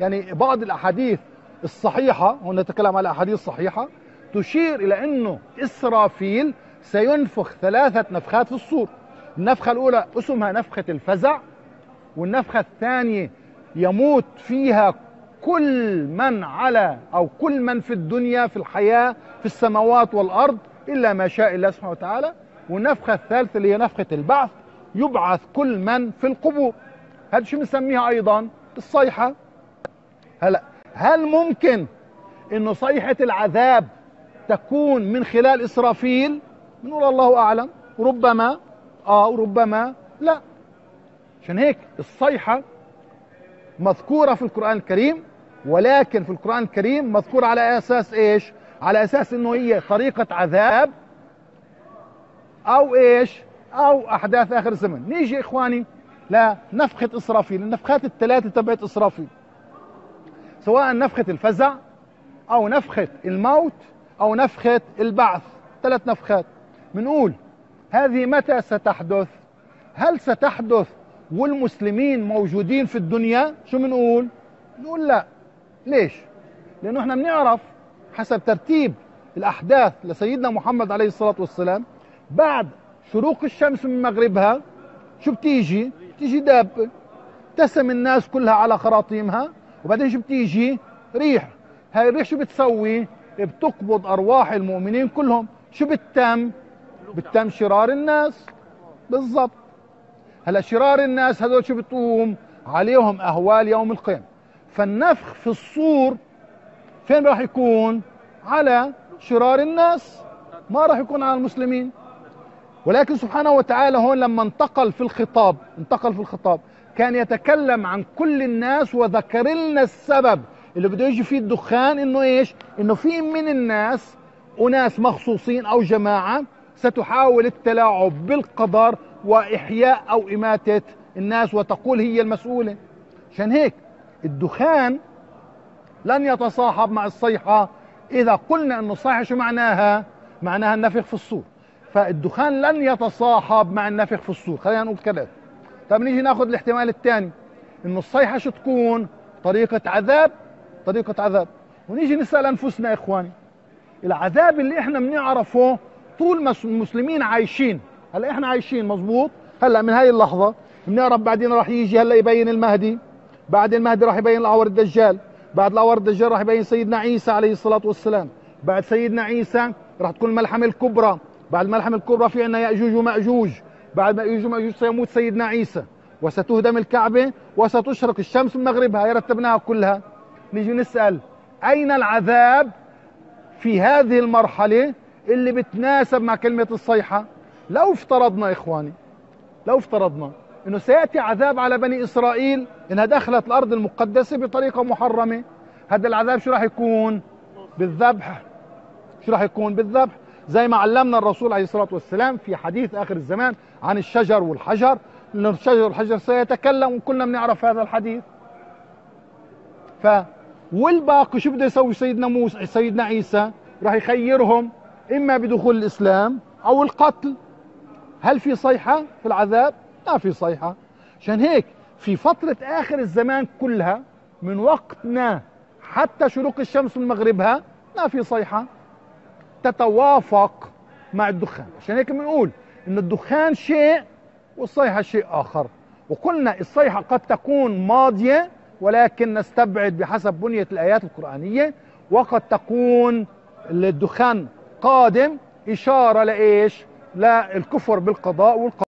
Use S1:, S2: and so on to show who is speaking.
S1: يعني بعض الأحاديث الصحيحة هنا نتكلم على أحاديث صحيحة تشير إلى إنه إسرافيل سينفخ ثلاثة نفخات في الصور. النفخة الأولى اسمها نفخة الفزع والنفخة الثانية يموت فيها كل من على أو كل من في الدنيا في الحياة في السماوات والأرض إلا ما شاء الله سبحانه وتعالى. والنفخة الثالثة اللي هي نفخة البعث يبعث كل من في القبور. هذا شو بنسميها أيضا؟ الصيحة. هلا هل ممكن إنه صيحة العذاب تكون من خلال إسرافيل؟ بنقول الله أعلم. ربما آه وربما لا. عشان هيك الصيحة مذكورة في القرآن الكريم ولكن في القرآن الكريم مذكورة على أساس إيش؟ على أساس إنه هي طريقة عذاب أو إيش؟ أو أحداث آخر الزمن. نيجي إخواني لنفخه إسرافيل. النفخات الثلاثة تبعت إسرافيل. سواء نفخة الفزع أو نفخة الموت أو نفخة البعث. ثلاث نفخات. بنقول هذه متى ستحدث؟ هل ستحدث والمسلمين موجودين في الدنيا؟ شو بنقول نقول لا. ليش؟ لأنه إحنا بنعرف حسب ترتيب الأحداث لسيدنا محمد عليه الصلاة والسلام بعد شروق الشمس من مغربها شو بتيجي؟ بتيجي دابة. تسم الناس كلها على خراطيمها. وبعدين شو بتيجي؟ ريح. هاي الريح شو بتسوي؟ بتقبض أرواح المؤمنين كلهم. شو بتتم؟ بتتم شرار الناس. بالضبط. هلا شرار الناس هذول شو بتقوم؟ عليهم أهوال يوم القيامة. فالنفخ في الصور فين راح يكون؟ على شرار الناس. ما راح يكون على المسلمين. ولكن سبحانه وتعالى هون لما انتقل في الخطاب انتقل في الخطاب. كان يتكلم عن كل الناس وذكر لنا السبب. اللي بده يجي فيه الدخان إنه إيش؟ إنه في من الناس أناس مخصوصين أو جماعة ستحاول التلاعب بالقدر وإحياء أو إماتة الناس وتقول هي المسؤولة. عشان هيك الدخان لن يتصاحب مع الصيحة. إذا قلنا إنه الصيحه شو معناها؟ معناها النفخ في الصور. فالدخان لن يتصاحب مع النفخ في الصور. خلينا نقول كذا. طيب نيجي ناخذ الاحتمال الثاني إنه الصيحة شو تكون؟ طريقة عذاب طريقة عذاب. ونيجي نسأل أنفسنا يا إخواني العذاب اللي إحنا بنعرفه طول ما المسلمين عايشين. هلا إحنا عايشين مزبوط هلا من هاي اللحظة بنعرف بعدين راح يجي هلا يبين المهدي. بعد المهدي راح يبين الاعور الدجال. بعد الاعور الدجال راح يبين سيدنا عيسى عليه الصلاة والسلام. بعد سيدنا عيسى راح تكون الملحمة الكبرى. بعد الملحمة الكبرى في عندنا يأجوج ومأجوج. بعد ما ياجوج وماجوج سيموت سيدنا عيسى. وستهدم الكعبة وستشرق الشمس من مغربها. هي رتبناها كلها. نيجي نسأل أين العذاب في هذه المرحلة اللي بتناسب مع كلمة الصيحة؟ لو افترضنا إخواني لو افترضنا إنه سيأتي عذاب على بني إسرائيل إنها دخلت الأرض المقدسة بطريقة محرمة هذا العذاب شو راح يكون؟ بالذبح. شو راح يكون بالذبح؟ زي ما علمنا الرسول عليه الصلاة والسلام في حديث آخر الزمان عن الشجر والحجر إن الشجر والحجر سيتكلم وكلنا بنعرف هذا الحديث. ف والباقي شو بده يسوي سيدنا موسى سيدنا عيسى؟ راح يخيرهم إما بدخول الإسلام أو القتل. هل في صيحة في العذاب؟ ما في صيحة. عشان هيك في فترة آخر الزمان كلها من وقتنا حتى شروق الشمس من مغربها ما في صيحة. تتوافق مع الدخان. عشان هيك بنقول إن الدخان شيء والصيحة شيء آخر. وقلنا الصيحة قد تكون ماضية ولكن نستبعد بحسب بنية الآيات القرآنية وقد تكون الدخان قادم إشارة لإيش؟ للكفر بالقضاء والقدر